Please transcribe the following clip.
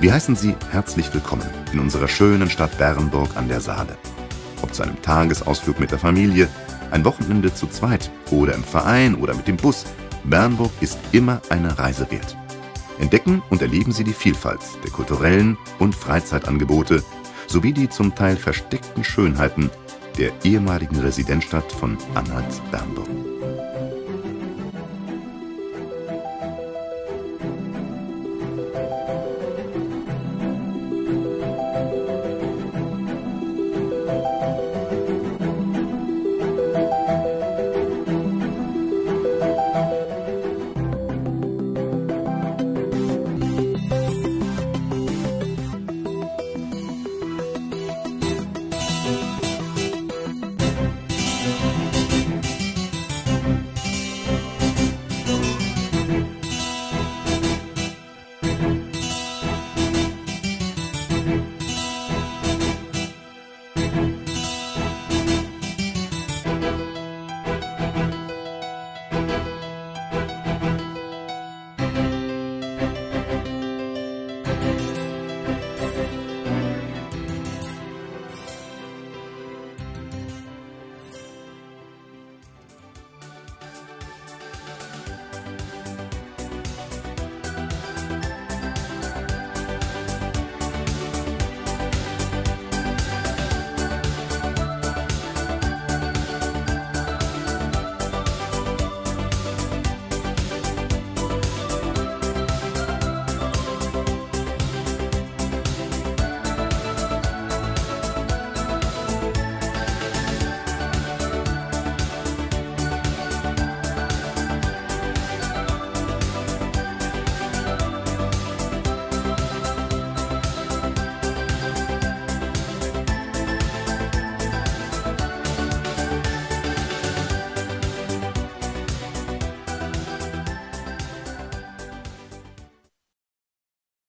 Wir heißen Sie herzlich willkommen in unserer schönen Stadt Bernburg an der Saale. Ob zu einem Tagesausflug mit der Familie, ein Wochenende zu zweit oder im Verein oder mit dem Bus, Bernburg ist immer eine Reise wert. Entdecken und erleben Sie die Vielfalt der kulturellen und Freizeitangebote sowie die zum Teil versteckten Schönheiten der ehemaligen Residenzstadt von Anhalt-Bernburg.